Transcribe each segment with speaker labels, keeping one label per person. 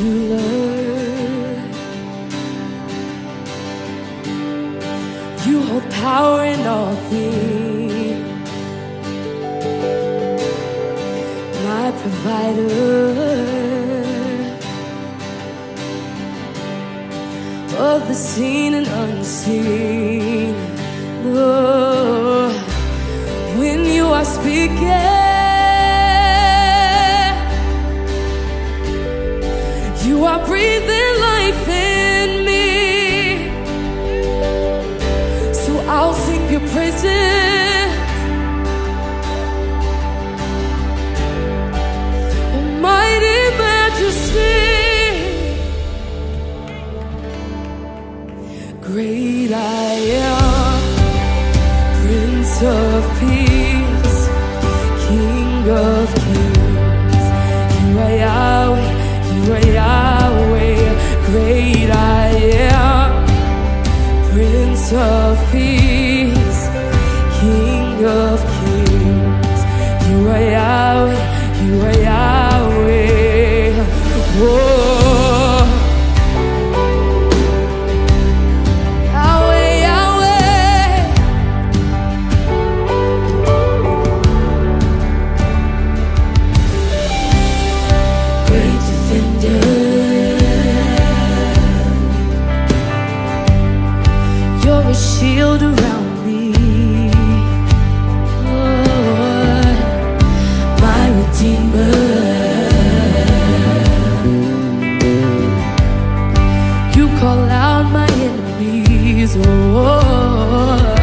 Speaker 1: Lord. You hold power in all things, my provider of the seen and unseen. Lord, when you are speaking. You are breathing life in. a shield around me. Oh, my Redeemer. You call out my enemies. Oh.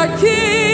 Speaker 1: our King.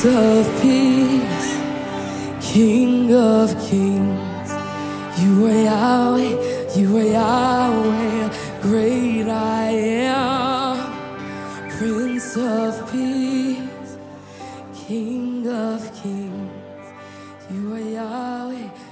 Speaker 1: Prince of Peace, King of Kings. You are Yahweh, you are Yahweh, great I am. Prince of Peace, King of Kings. You are Yahweh.